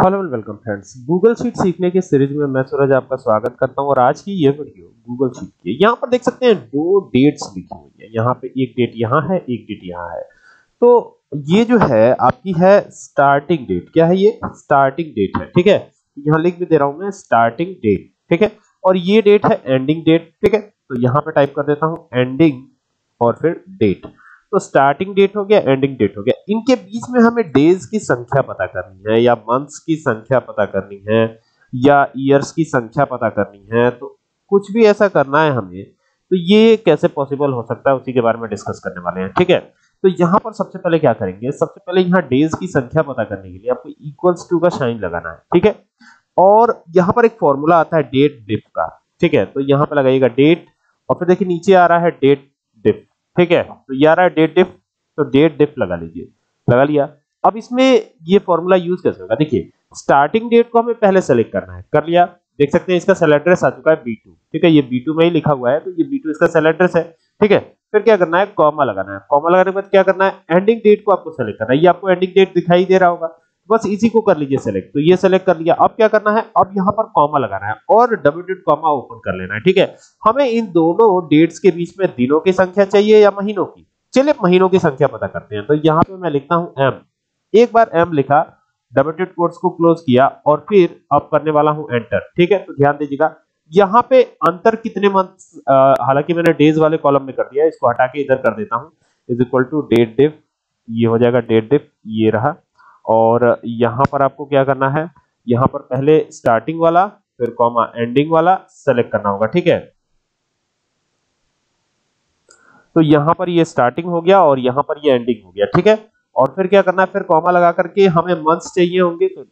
Hello and welcome friends. Google sheet सीखने के series में मैं सूरज आपका स्वागत करता हूँ और आज की ये वीडियो गूगल शीट की यहाँ पर देख सकते हैं दो डेट्स लिखी हुई है। यहाँ पे एक डेट यहाँ है, एक डेट यहाँ है। तो ये जो है, आपकी है स्टार्टिंग डेट क्या है ये? स्टार्टिंग डेट है, ठीक है? यहाँ लिख भी दे रहा हूँ मैं स्टार्टिंग डेट ठीक है? और ये डेट है एंडिंग डेट ठीक है? तो यहाँ पे टाइप कर देता हूँ एंडिंग और फिर डेट तो स्टार्टिंग डेट हो गया एंडिंग डेट हो गया। इनके बीच में हमें डेज़ की संख्या पता करनी है, या मंथ्स की संख्या पता करनी है, या ईयर्स की संख्या पता करनी है तो कुछ भी ऐसा करना है हमें तो ये कैसे पॉसिबल हो सकता है उसी के बारे में डिस्कस करने वाले हैं, ठीक है? तो यहाँ पर सबसे पहले क्या करेंगे, सबसे पहले यहाँ डेज़ की संख्या पता करने के लिए आपको इक्वल्स टू का साइन लगाना है, ठीक है? और यहाँ पर एक फॉर्मूला आता है डेट डिफ का, ठीक है? तो यहाँ पर लगाइएगा डेट और फिर देखिए नीचे आ रहा है डेट ठीक है? तो ये आ रहा है डेट डिफ तो डेट डिफ लगा लीजिए। लगा लिया। अब इसमें ये फॉर्मूला यूज़ कैसे होगा? देखिए स्टार्टिंग डेट को हमें पहले सेलेक्ट करना है। कर लिया। देख सकते हैं इसका सेल एड्रेस आ चुका है B2 ठीक है? ये B2 में ही लिखा हुआ है तो ये B2 इसका सेल एड्रेस है। ठीक है? फिर क्या करना है? कॉमा लगाना है। कॉमा लगाने के बाद क्या करना है? एंडिंग डेट को आपको सेलेक्ट करना है। ये आपको एंडिंग डेट दिखाई दे रहा होगा। बस इसी को कर लीजिए सेलेक्ट तो ये सेलेक्ट कर लिया। अब क्या करना है? अब यहाँ पर कॉमा लगाना है और डबल डेट कॉमा ओपन कर लेना है, ठीक है? हमें इन दोनों डेट्स के बीच में दिनों की संख्या चाहिए या महीनों की? चलिए महीनों की संख्या पता करते हैं। तो यहाँ पे मैं लिखता हूँ एम एक बार एम लिखा डबल डेट कोट्स को क्लोज किया और फिर अब करने वाला हूँ एंटर ठीक है? तो ध्यान दीजिएगा। यहाँ पे अंतर कितने मंथ हालाँकि मैंने डेज़ वाले कॉलम में कर दिया इसको हटा के इधर कर देता हूँ। Is equal to date diff ये हो जाएगा डेट डिफ ये रहा। और यहाँ पर आपको क्या करना है? यहाँ पर पहले स्टार्टिंग वाला, फिर कॉमा एंडिंग वाला सेलेक्ट करना होगा, ठीक है? तो यहाँ पर ये स्टार्टिंग हो गया और यहाँ पर ये एंडिंग हो गया, ठीक है? और फिर क्या करना है? फिर कॉमा लगा करके हमें मंथ्स चाहिए होंगे तो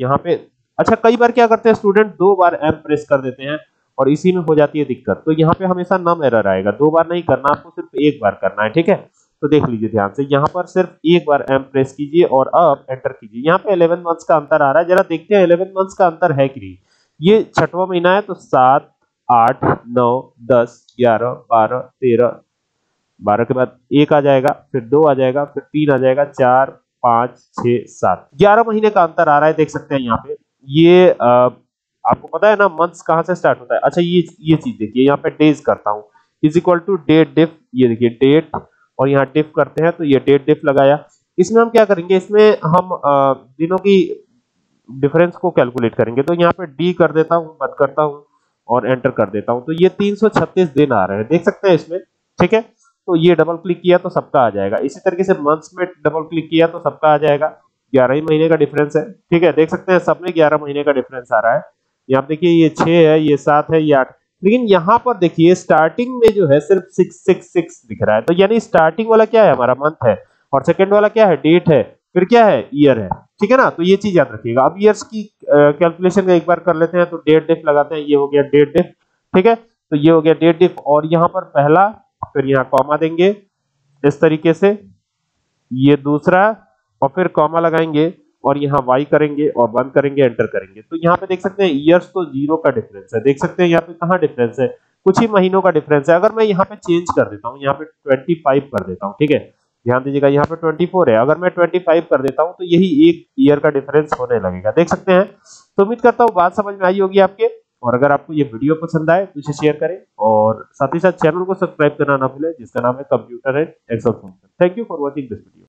यहाँ पे अच्छा कई बार क्या करते हैं स्टूडेंट दो बार एम प्रेस कर देते हैं और इसी में हो जाती है दिक्कत। तो यहाँ पे हमेशा नम एरर आएगा, दो बार नहीं करना, आपको सिर्फ़ एक बार करना है, ठीक है? तो देख लीजिए ध्यान से यहाँ पर सिर्फ़ एक बार एम प्रेस कीजिए और अब एंटर कीजिए। यहाँ पे 11 मंथ्स का अंतर आ रहा है। जरा देखते हैं 11 मंथ्स का अंतर है कि नहीं। ये छठवां महीना है तो सात आठ नौ दस ग्यारह बारह तेरह बारह के बाद एक आ जाएगा फिर दो आ जाएगा फिर तीन आ जाएगा चार पाँच छ सात। ग्यारह महीने का अंतर आ रहा है देख सकते हैं यहाँ पे। ये आ, आपको पता है ना मंथ्स कहाँ से स्टार्ट होता है? अच्छा ये ये चीज़ देखिए यहाँ पे डेज़ करता हूँ। Is equal to date diff ये देखिए डेट और यहाँ डिफ करते हैं तो ये डेट डिफ लगाया। इसमें हम क्या करेंगे? इसमें हम दिनों की डिफरेंस को कैलकुलेट करेंगे। तो यहाँ पे डी कर देता हूँ, बंद करता हूँ और एंटर कर देता हूँ। तो ये 336 दिन आ रहे हैं। देख सकते हैं इसमें, ठीक है? तो ये डबल क्लिक किया तो सबका आ जाएगा। इसी तरीके से मंथ्स में डबल क्लिक किया तो सबका आ जाएगा। ग्यारह ही महीने का डिफरेंस है, ठीक है? देख सकते हैं, सब में ग्यारह महीने का डिफरेंस आ रहा है। यहाँ देखिए, ये छह है, ये सात है, ये आठ लेकिन यहाँ पर देखिए स्टार्टिंग में जो है सिर्फ़ सिक्स सिक्स सिक्स दिख रहा है। तो यानी स्टार्टिंग वाला क्या है? हमारा मंथ है। और सेकेंड वाला क्या है? डेट है। फिर क्या है? ईयर है। ठीक है ना? तो ये चीज़ याद रखिएगा। अब ईयर्स की कैलकुलेशन का एक बार कर लेते हैं तो डेट डिफ लगाते हैं। ये हो गया डेट डिफ ठीक है? तो ये हो गया डेट डिफ और यहाँ पर पहला, फिर यहाँ कॉमा देंगे। इस तरीके से। ये दूसरा, और फिर कॉमा लगाएँगे। और यहाँ वाई करेंगे और बंद करेंगे एंटर करेंगे। तो यहाँ पे देख सकते हैं ईयर्स तो ज़ीरो का डिफरेंस है। देख सकते हैं यहाँ पे कहाँ डिफरेंस है? कुछ ही महीनों का डिफरेंस है। अगर मैं यहाँ पे चेंज कर देता हूँ, यहाँ पे 25 कर देता हूँ, ठीक है? ध्यान दीजिएगा, यहाँ पे 24 है। अगर मैं 25 कर देता हूँ तो यही एक ईयर का डिफरेंस होने लगेगा। देख सकते हैं। तो उम्मीद करता हूँ, बात समझ में आई होगी आपके। और अगर आपको ये वीडियो पसंद आए तो इसे शेयर करें। और साथ ही साथ चैनल को सब्सक्राइब करना ना भूलें, जिसका नाम है computer and Excel thank you for watching this video